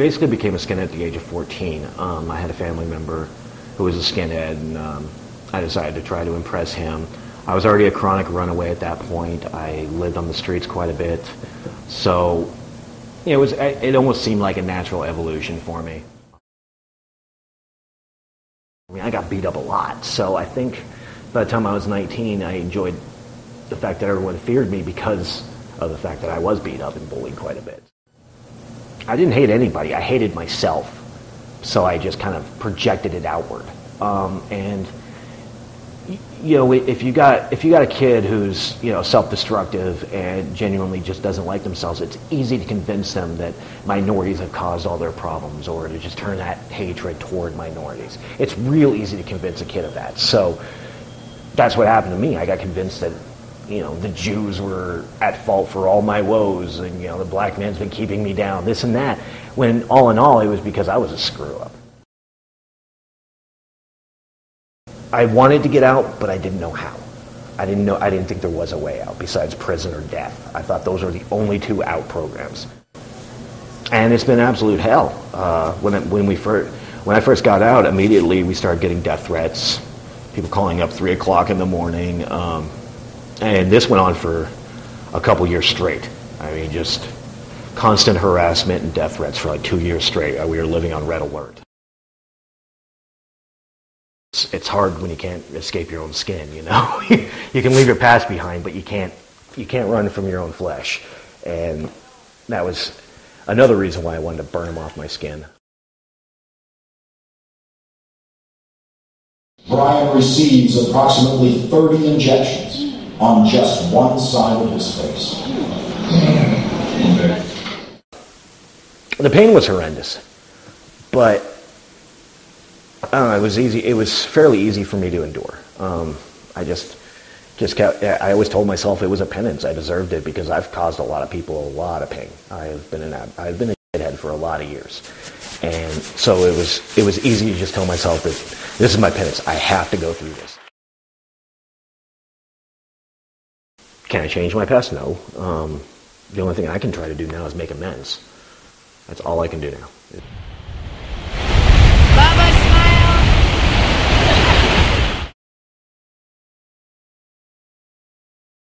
basically became a skinhead at the age of 14. Um, I had a family member who was a skinhead, and um, I decided to try to impress him. I was already a chronic runaway at that point. I lived on the streets quite a bit, so it was. It almost seemed like a natural evolution for me. I mean, I got beat up a lot, so I think by the time I was 19, I enjoyed the fact that everyone feared me because of the fact that I was beat up and bullied quite a bit. I didn't hate anybody. I hated myself. So I just kind of projected it outward. Um, and you know, if you got if you got a kid who's you know self-destructive and genuinely just doesn't like themselves, it's easy to convince them that minorities have caused all their problems, or to just turn that hatred toward minorities. It's real easy to convince a kid of that. So that's what happened to me. I got convinced that you know, the Jews were at fault for all my woes, and you know, the black man's been keeping me down, this and that. When all in all, it was because I was a screw up. I wanted to get out, but I didn't know how. I didn't know. I didn't think there was a way out besides prison or death. I thought those were the only two out programs. And it's been absolute hell. Uh, when it, when we first when I first got out, immediately we started getting death threats. People calling up three o'clock in the morning. Um, and this went on for a couple years straight. I mean, just constant harassment and death threats for like two years straight. Uh, we were living on red alert. It's, it's hard when you can't escape your own skin, you know? you can leave your past behind, but you can't, you can't run from your own flesh. And that was another reason why I wanted to burn them off my skin. Bryon receives approximately 30 injections on just one side of his face. The pain was horrendous, but know. It was easy. It was fairly easy for me to endure. Um, I just, just kept. I always told myself it was a penance. I deserved it because I've caused a lot of people a lot of pain. I've been an I've been a head for a lot of years, and so it was it was easy to just tell myself that this is my penance. I have to go through this. Can I change my past? No. Um, the only thing I can try to do now is make amends. That's all I can do now.